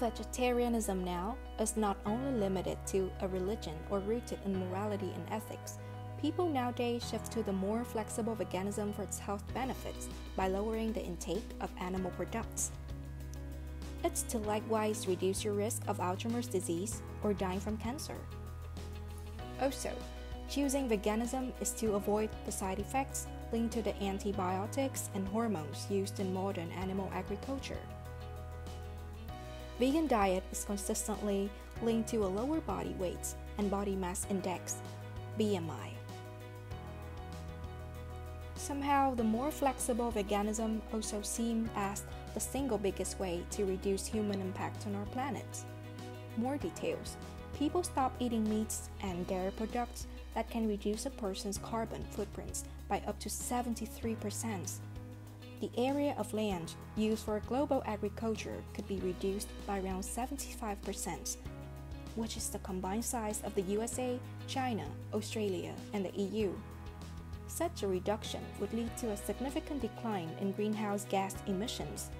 Vegetarianism now is not only limited to a religion or rooted in morality and ethics. People nowadays shift to the more flexible veganism for its health benefits by lowering the intake of animal products. It's to likewise reduce your risk of Alzheimer's disease or dying from cancer. Also, choosing veganism is to avoid the side effects linked to the antibiotics and hormones used in modern animal agriculture. Vegan diet is consistently linked to a lower body weight and body mass index, BMI. Somehow, the more flexible veganism also seems as the single biggest way to reduce human impact on our planet. More details people stop eating meats and dairy products that can reduce a person's carbon footprints by up to 73%. The area of land used for global agriculture could be reduced by around 75%, which is the combined size of the USA, China, Australia, and the EU. Such a reduction would lead to a significant decline in greenhouse gas emissions.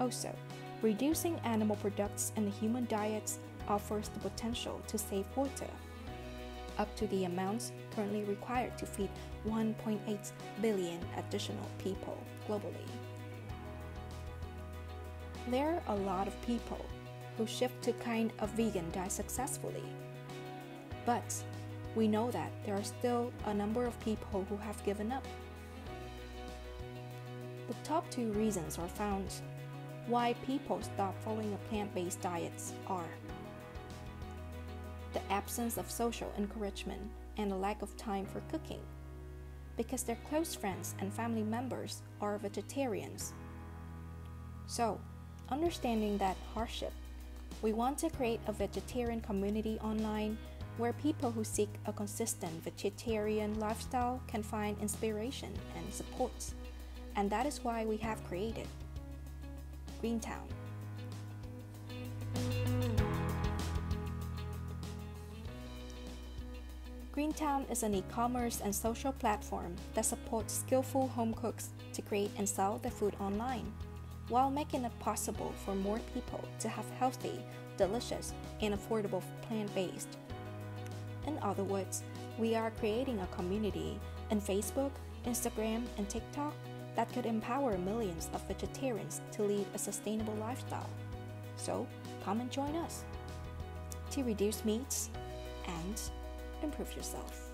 Also, reducing animal products in the human diets offers the potential to save water, up to the amounts currently required to feed 1.8 billion additional people globally. There are a lot of people who shift to kind of vegan diet successfully. But we know that there are still a number of people who have given up. The top two reasons are found why people stop following a plant based diets are the absence of social encouragement and a lack of time for cooking, because their close friends and family members are vegetarians. So, understanding that hardship, we want to create a vegetarian community online where people who seek a consistent vegetarian lifestyle can find inspiration and support. And that is why we have created Greentown. Greentown is an e commerce and social platform that supports skillful home cooks to create and sell their food online, while making it possible for more people to have healthy, delicious, and affordable plant based. In other words, we are creating a community in Facebook, Instagram, and TikTok that could empower millions of vegetarians to lead a sustainable lifestyle. So, come and join us to reduce meats and improve yourself.